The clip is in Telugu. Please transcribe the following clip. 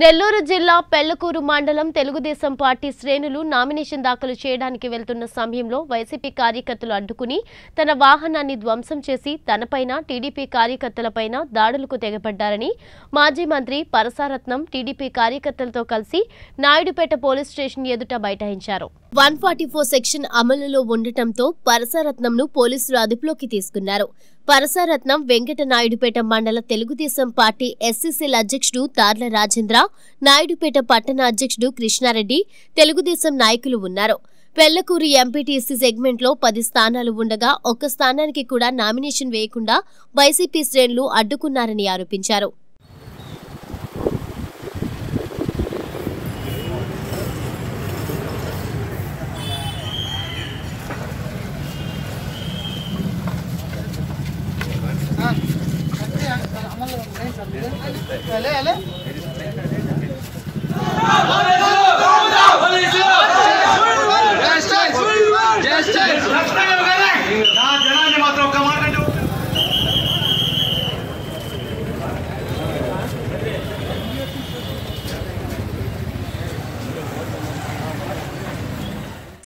నెల్లూరు జిల్లా పెళ్ళకూరు మండలం తెలుగుదేశం పార్టీ శ్రేణులు నామినేషన్ దాఖలు చేయడానికి వెళ్తున్న సమయంలో వైసీపీ కార్యకర్తలు అడ్డుకుని తన వాహనాన్ని ధ్వంసం చేసి తనపైన టీడీపీ కార్యకర్తలపైన దాడులకు తెగబడ్డారని మాజీ మంత్రి పరసారత్నం టీడీపీ కార్యకర్తలతో కలిసి నాయుడుపేట పోలీస్ స్టేషన్ ఎదుట బైఠాయించారు. వన్ ఫార్టీ ఫోర్ సెక్షన్ అమలులో ఉండటంతో పరసరత్నంను పోలీసులు అదుపులోకి తీసుకున్నారు. పరసరత్నం వెంకటనాయుడుపేట మండల తెలుగుదేశం పార్టీ ఎస్సీసీల అధ్యక్షుడు తార్ల రాజేంద్ర నాయుడుపేట పట్టణ అధ్యక్షుడు కృష్ణారెడ్డి తెలుగుదేశం నాయకులు ఉన్నారు. పెళ్ళకూరు ఎంపీటీసీ సెగ్మెంట్లో పది స్థానాలు ఉండగా ఒక్క స్థానానికి కూడా నామినేషన్ వేయకుండా వైసీపీ శ్రేణులు అడ్డుకున్నారని ఆరోపించారు. لا لا